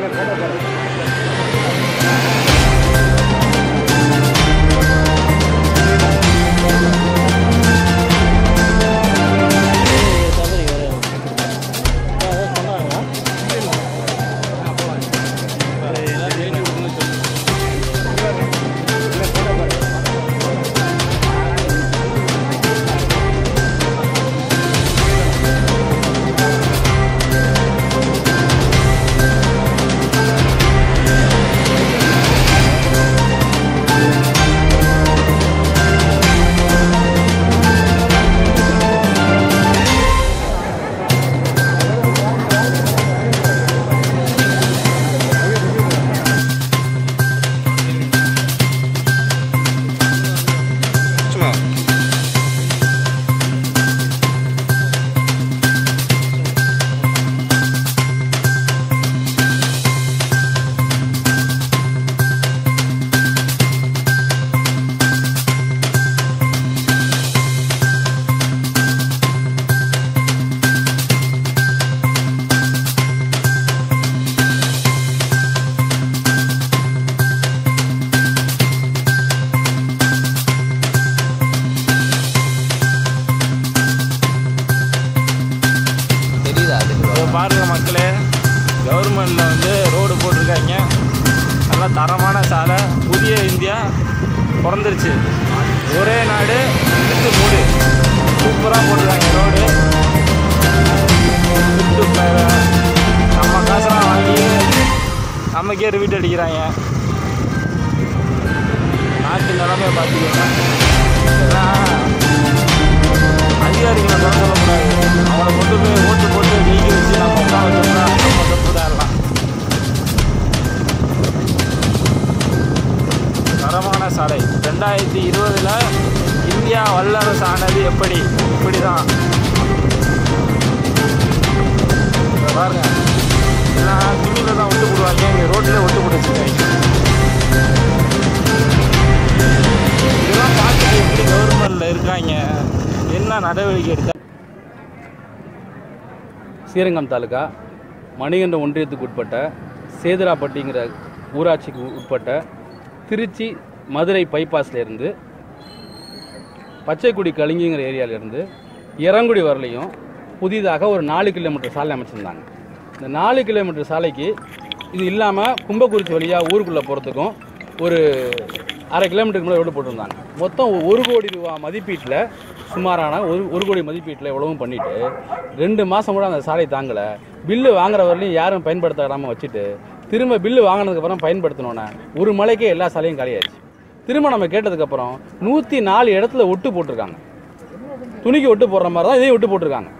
Gracias. கவர்மெண்ட்டில் வந்து road போட்டிருக்காங்க. நல்லா தரமான சாலை. புதிய இந்தியா பிறந்துருச்சு. ஒரே நாடு எடுத்து மூடு. சூப்பராக போட்டிருக்காங்க ரோடு. நம்ம காசெல்லாம் வாங்கி நமக்கே ரிவீட் அடிக்கிறாங்க. நாட்டு நிலமையை பார்த்துக்கோங்க சாலை ரெண்டாயிரத்தி இருபதில் இந்தியா வல்லரசு ஆனது எப்படி? இப்படி தான் பாருங்க. எல்லாம் திமில தான் விட்டு போடுவாங்க. இங்கே ரோட்டில் விட்டு போட்டு வச்சுருக்காங்க. இதெல்லாம் பார்த்துட்டு எப்படி கவர்மெண்ட்டில் இருக்காங்க? என்ன நடவடிக்கை எடுத்தா ஸ்ரீரங்கம் தாலுகா மணிகண்ட ஒன்றியத்துக்கு உட்பட்ட சேதுராப்பட்டிங்கிற ஊராட்சிக்கு உட்பட்ட திருச்சி மதுரை பைபாஸ்லேருந்து பச்சைக்குடி கலிங்கிங்கிற ஏரியாவிலேருந்து இறங்குடி வரலையும் புதிதாக ஒரு நாலு கிலோமீட்டர் சாலை அமைச்சிருந்தாங்க. இந்த நாலு கிலோமீட்டர் சாலைக்கு இது இல்லாமல் கும்பக்குறிச்சி வழியாக ஊருக்குள்ளே போகிறதுக்கும் ஒரு அரை கிலோமீட்டருக்கு மேலே ரோடு போட்டிருந்தாங்க. மொத்தம் ஒரு கோடி ரூபா மதிப்பீட்டில் சுமாரான ஒரு ஒரு கோடி மதிப்பீட்டில் எவ்வளவும் பண்ணிவிட்டு ரெண்டு மாதம் கூட அந்த சாலை தாங்கலை. பில்லு வாங்குற வரலையும் யாரும் பயன்படுத்த விடாமல் வச்சுட்டு திரும்ப பில்லு வாங்கினதுக்கப்புறம் பயன்படுத்தினோன்னே ஒரு மலைக்கே எல்லா சாலையும் காலியாச்சு திரும்ப நம்ம கேட்டதுக்கப்புறம் நூற்றி நாலு இடத்துல ஒட்டு போட்டிருக்காங்க. துணிக்கு ஒட்டு போடுற மாதிரி தான் இதையும் ஒட்டு போட்டிருக்காங்க.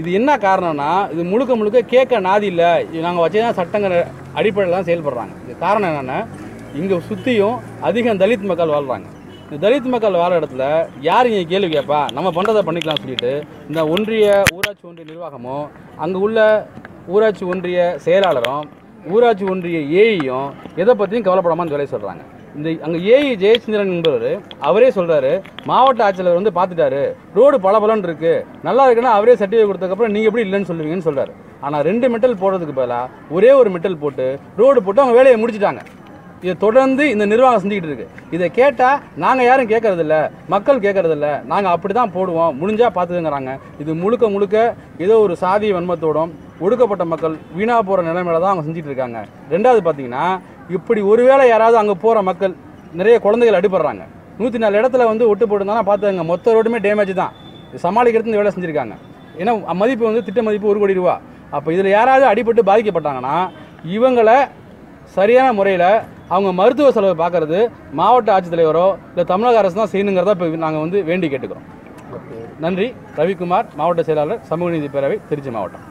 இது என்ன காரணம்னா இது முழுக்க முழுக்க கேட்க நாதி இல்லை. நாங்கள் வச்சதான் சட்டங்கிற அடிப்படையில் தான் செயல்படுறாங்க. இது காரணம் என்னென்னா இங்கே சுற்றியும் அதிகம் தலித் மக்கள் வாழ்கிறாங்க இந்த தலித் மக்கள் வாழ இடத்துல யார் இங்கே கேள்வி கேட்பா நம்ம பண்ணுறதை பண்ணிக்கலாம் சொல்லிட்டு இந்த ஒன்றிய ஊராட்சி ஒன்றிய நிர்வாகமும் அங்கே உள்ள ஊராட்சி ஒன்றிய செயலாளரும் ஊராட்சி ஒன்றிய ஏஇயும் எதை பற்றியும் கவலைப்படாமல் சொல்லி சொல்கிறாங்க இந்த அங்கே ஏஇ ஜெயச்சந்திரன் என்பவர் அவரே சொல்கிறாரு மாவட்ட ஆட்சியாளர் வந்து பார்த்துட்டாரு ரோடு பல இருக்கு நல்லா இருக்குன்னா அவரே சர்டிஃபிகேட் கொடுத்ததுக்கப்புறம் நீங்கள் எப்படி இல்லைன்னு சொல்லுவீங்கன்னு சொல்கிறாரு ஆனால் ரெண்டு மெட்டல் போடுறதுக்கு பதிலாக ஒரே ஒரு மெட்டல் போட்டு ரோடு போட்டு அவங்க வேலையை முடிச்சிட்டாங்க. இதை தொடர்ந்து இந்த நிர்வாகம் செஞ்சுக்கிட்டு இருக்கு. இதை கேட்டால் நாங்கள் யாரும் கேட்கறதில்ல மக்கள் கேட்கறதில்ல நாங்கள் அப்படி தான் போடுவோம் முடிஞ்சால் பார்த்துக்கங்கிறாங்க இது முழுக்க முழுக்க ஏதோ ஒரு சாதி வன்மத்தோடும் ஒடுக்கப்பட்ட மக்கள் வீணாக போகிற நிலைமையில தான் அவங்க செஞ்சுட்டு இருக்காங்க. ரெண்டாவது பார்த்தீங்கன்னா இப்படி ஒருவேளை யாராவது அங்கே போகிற மக்கள் நிறைய குழந்தைகள் அடிபடுறாங்க. நூற்றி நாலு இடத்துல வந்து ஒட்டு போட்டுருந்தாங்கன்னா பார்த்துங்க மொத்த ரோடுமே டேமேஜ் தான். இது சமாளிக்கிறது இந்த வேலை செஞ்சுருக்காங்க. ஏன்னா மதிப்பு வந்து திட்ட மதிப்பு ஒரு கோடி ரூபா. அப்போ இதில் யாராவது அடிபட்டு பாதிக்கப்பட்டாங்கன்னா இவங்களை சரியான முறையில் அவங்க மருத்துவ செலவு பார்க்கறது மாவட்ட ஆட்சித்தலைவரோ இல்லை தமிழக அரசு தான் செய்யணுங்கிறத இப்போ நாங்கள் வந்து வேண்டி கேட்டுக்கிறோம். நன்றி. ரவிக்குமார் மாவட்ட செயலாளர் சமூக நீதி பேரவை திருச்சி மாவட்டம்.